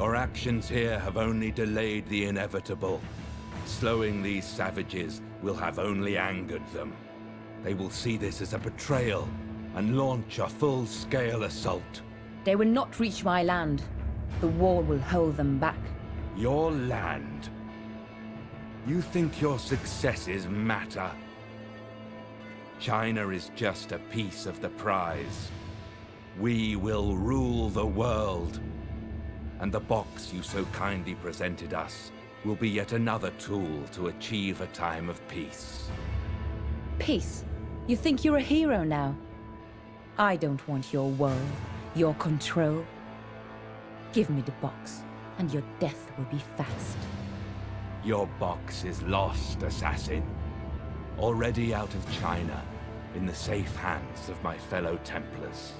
Your actions here have only delayed the inevitable. Slowing these savages will have only angered them. They will see this as a betrayal and launch a full-scale assault. They will not reach my land. The wall will hold them back. Your land? You think your successes matter? China is just a piece of the prize. We will rule the world. And the box you so kindly presented us will be yet another tool to achieve a time of peace. Peace? You think you're a hero now? I don't want your world, your control. Give me the box, and your death will be fast. Your box is lost, assassin. Already out of China, in the safe hands of my fellow Templars.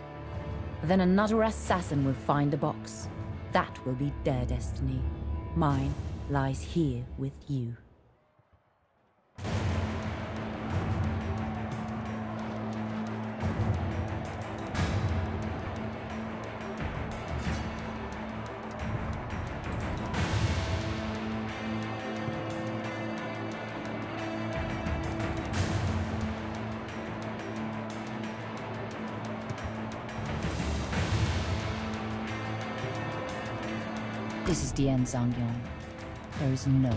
Then another assassin will find the box. That will be their destiny. Mine lies here with you. This is the end, Zhang Yong. There is no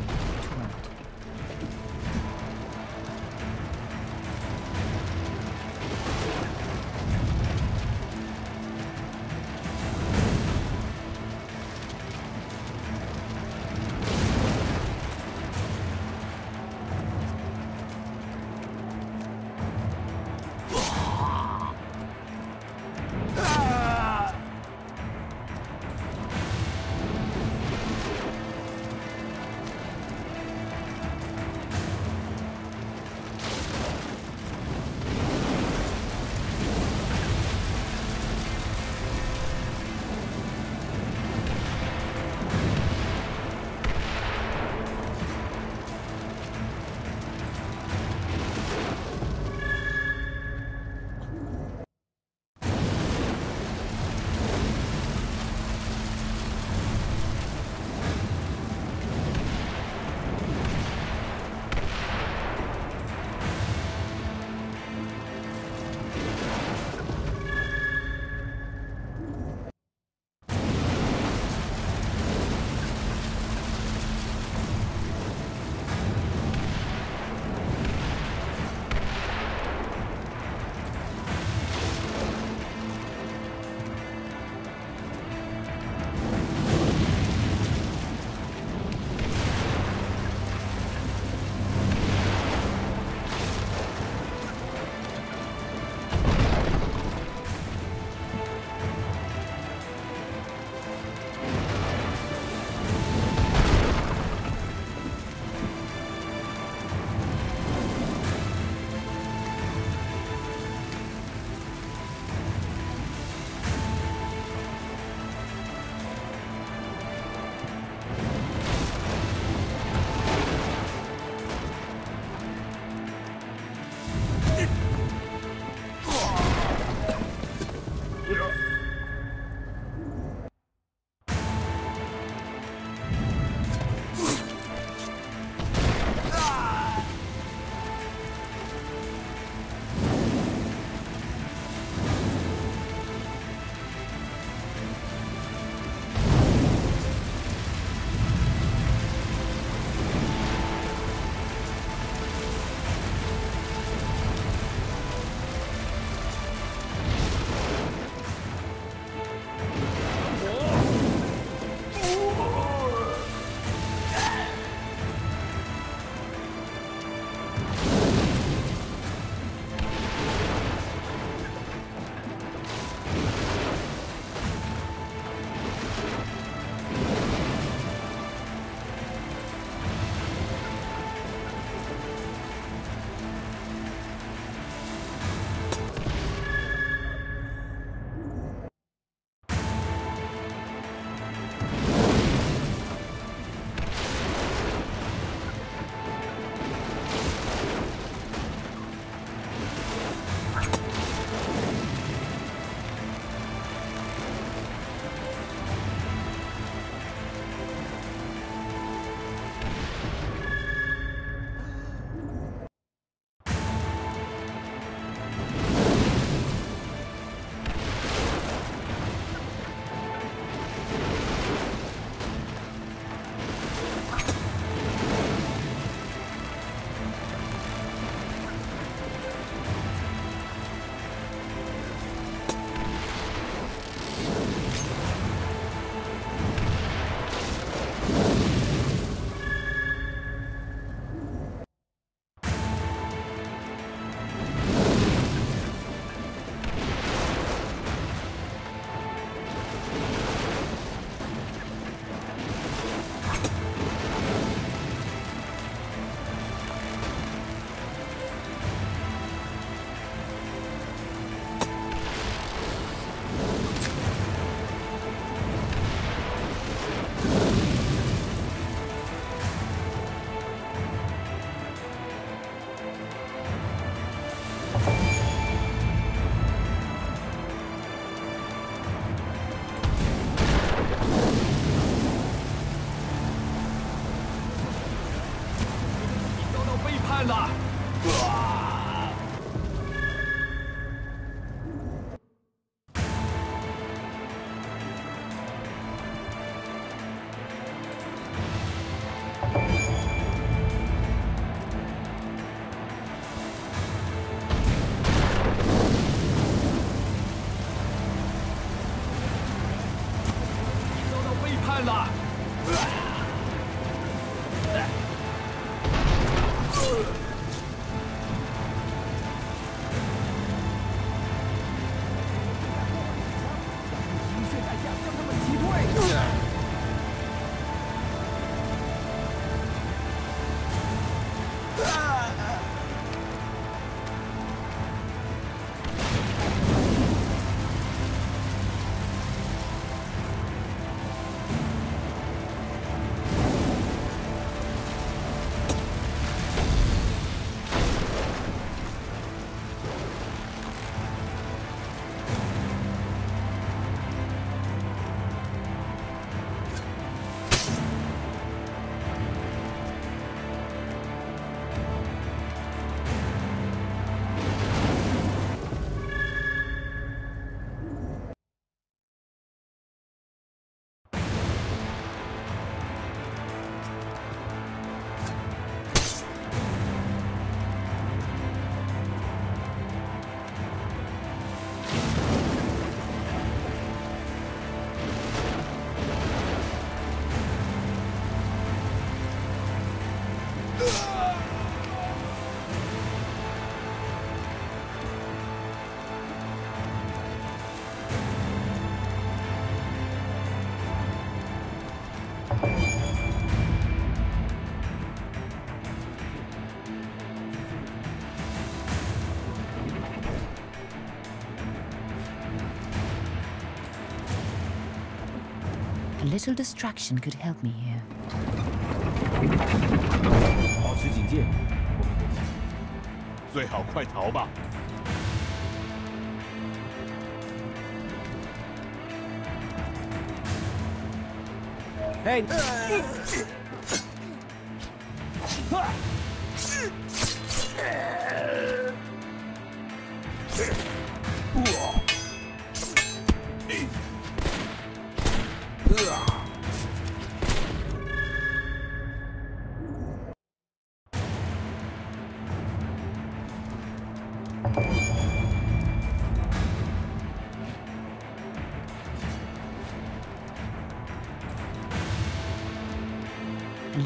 little distraction could help me here. Hey!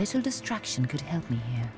little distraction could help me here.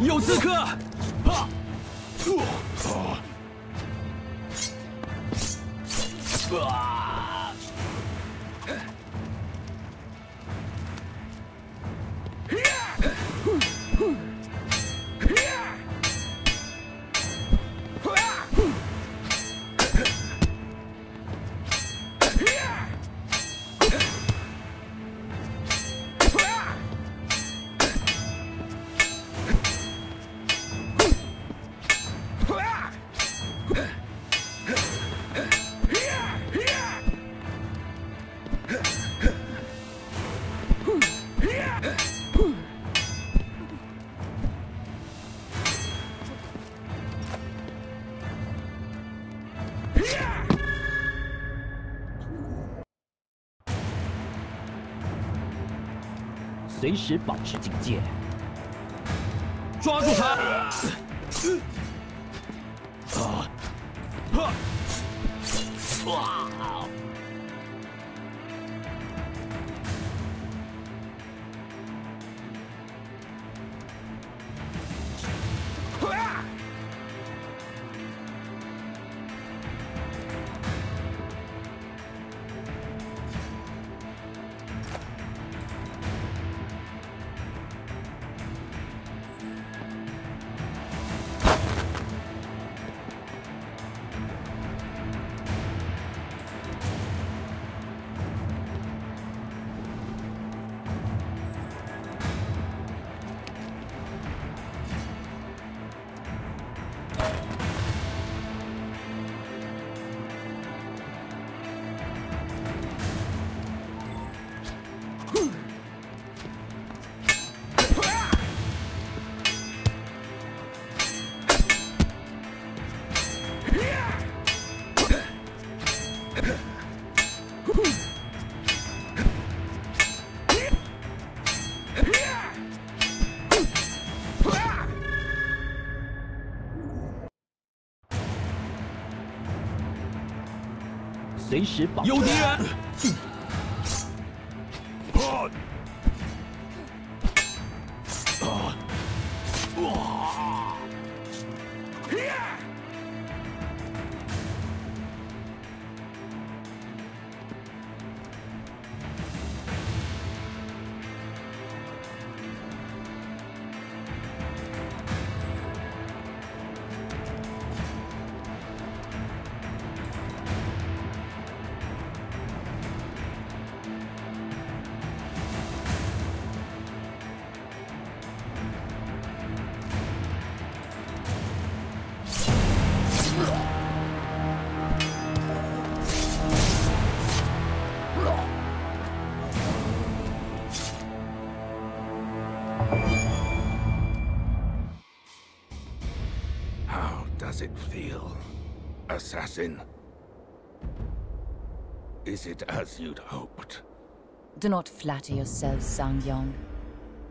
有刺客。随时保持警戒，抓住他！随时保有敌人！does it feel, assassin? Is it as you'd hoped? Do not flatter yourself, Zhang Yong.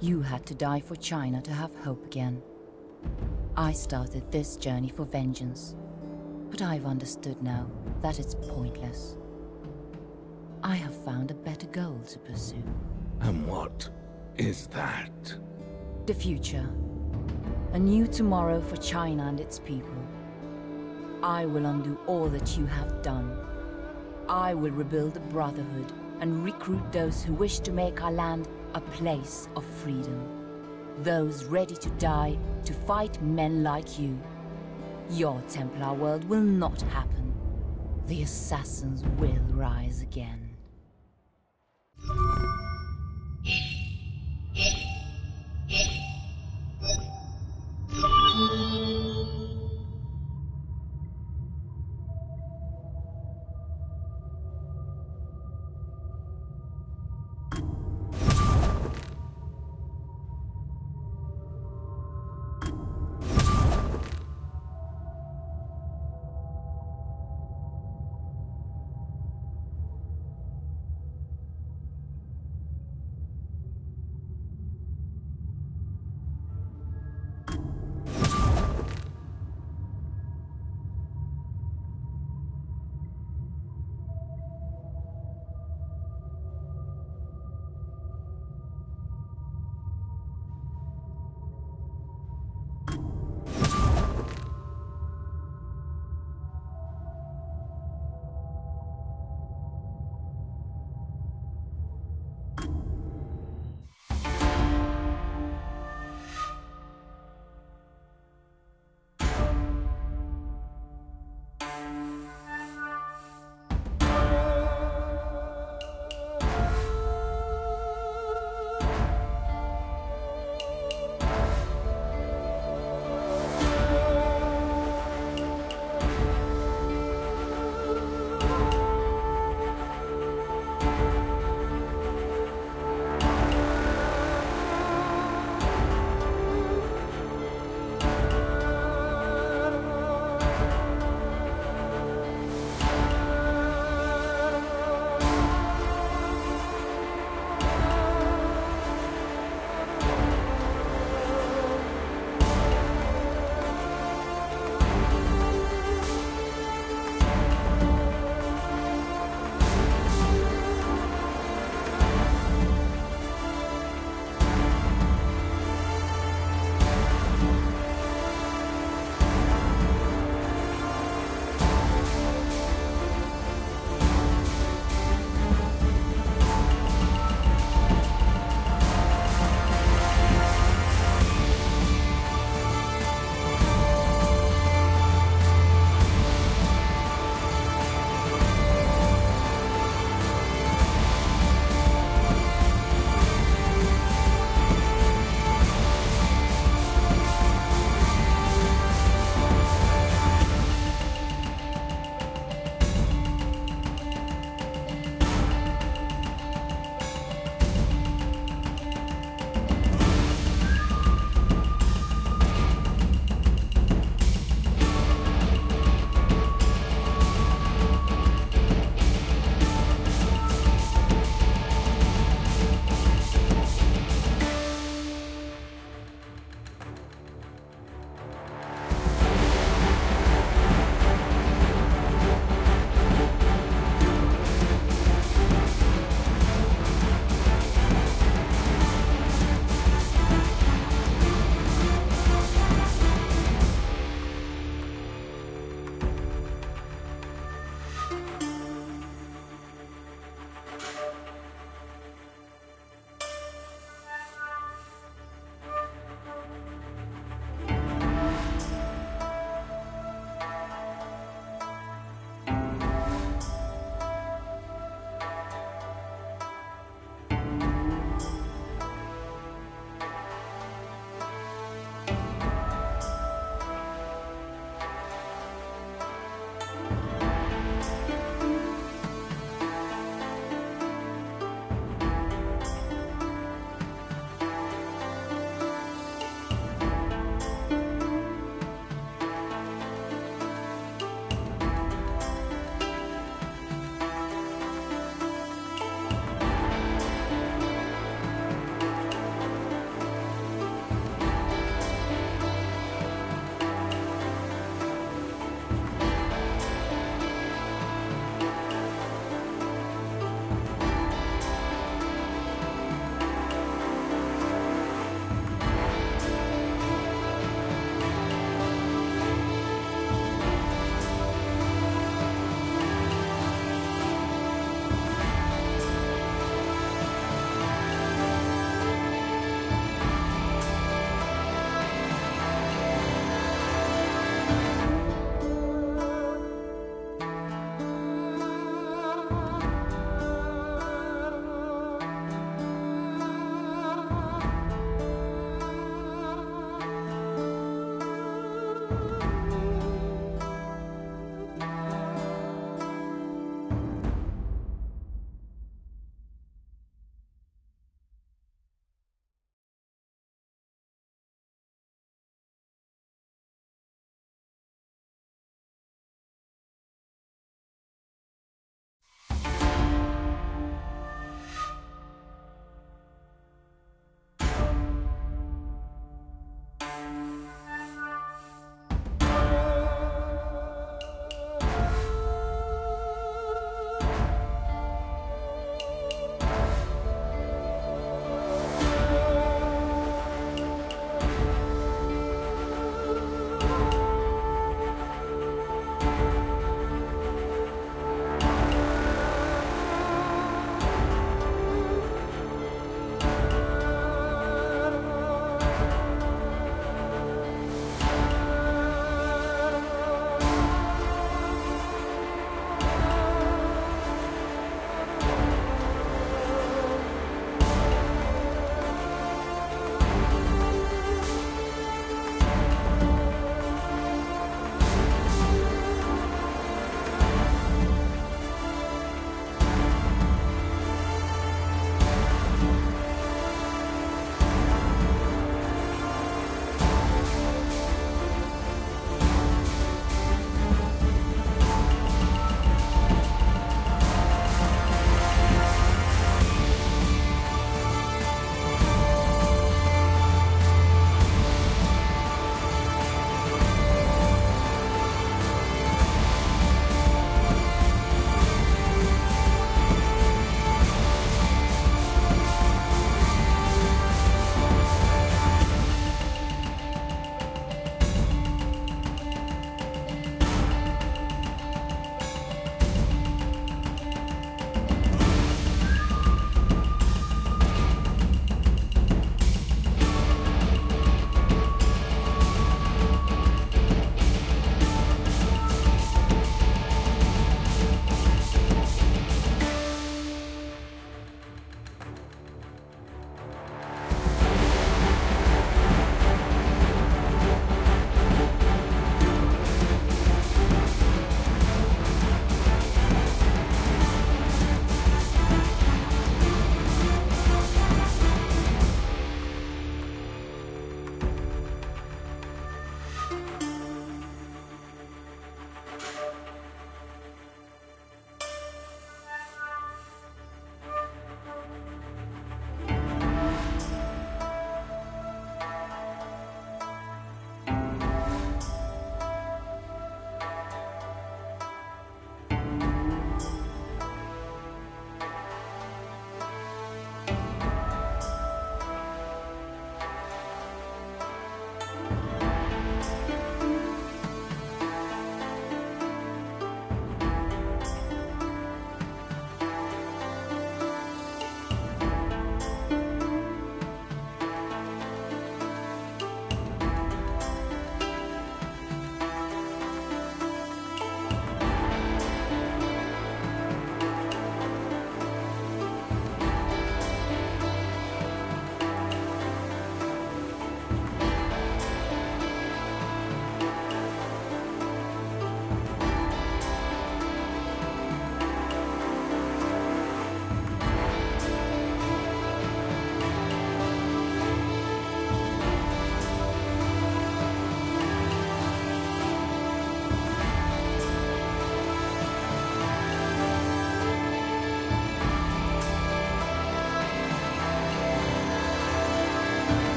You had to die for China to have hope again. I started this journey for vengeance, but I've understood now that it's pointless. I have found a better goal to pursue. And what is that? The future. A new tomorrow for China and its people. I will undo all that you have done. I will rebuild the Brotherhood and recruit those who wish to make our land a place of freedom. Those ready to die to fight men like you. Your Templar world will not happen. The assassins will rise again.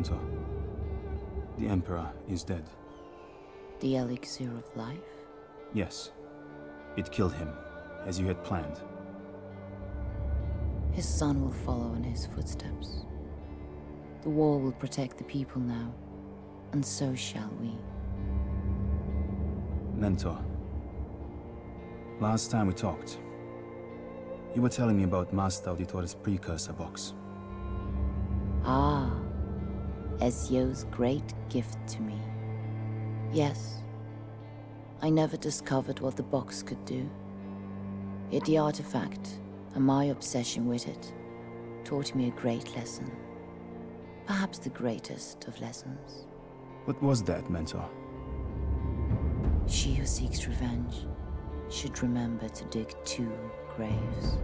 Mentor, the Emperor is dead. The elixir of life? Yes. It killed him, as you had planned. His son will follow in his footsteps. The wall will protect the people now, and so shall we. Mentor. Last time we talked, you were telling me about Master Auditore's precursor box. Ah, Ezio's great gift to me. Yes, I never discovered what the box could do. Yet the artifact, and my obsession with it, taught me a great lesson. Perhaps the greatest of lessons. What was that, Mentor? She who seeks revenge should remember to dig two graves.